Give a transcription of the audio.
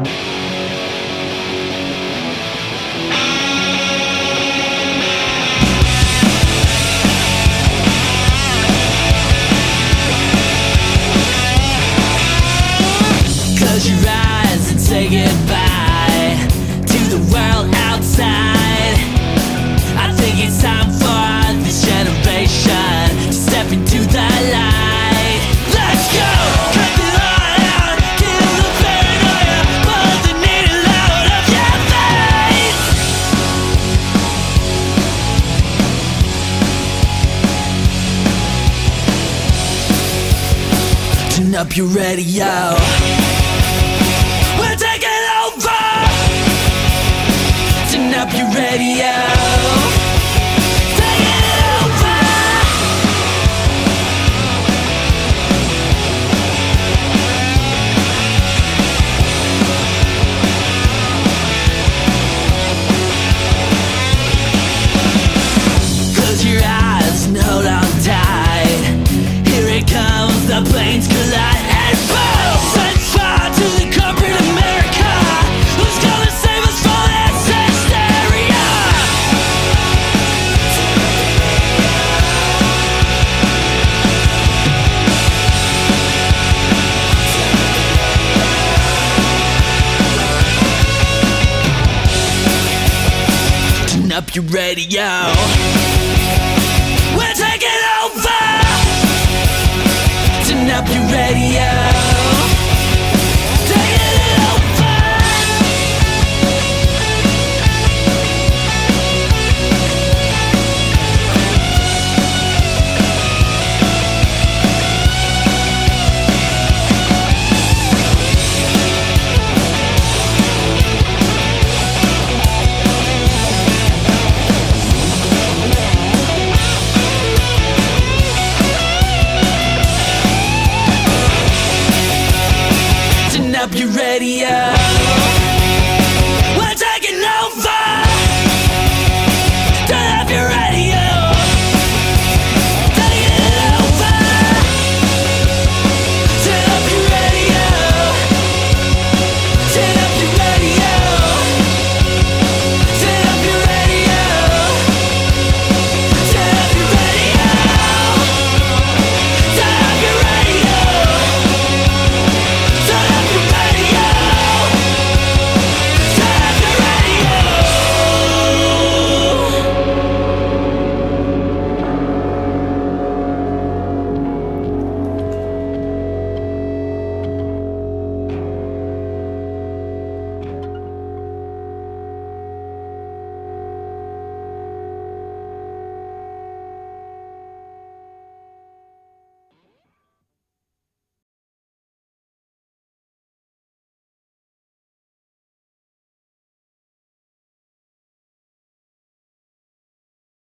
Close your eyes and say goodbye to the world. up your radio. up your radio. you ready, yeah.